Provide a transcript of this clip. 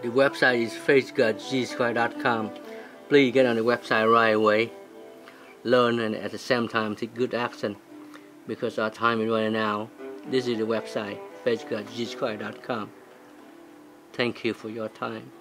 The website is faithgodsquare.com. Please get on the website right away. Learn and at the same time take good action because our time is running out. This is the website faithgodsquare.com. Thank you for your time.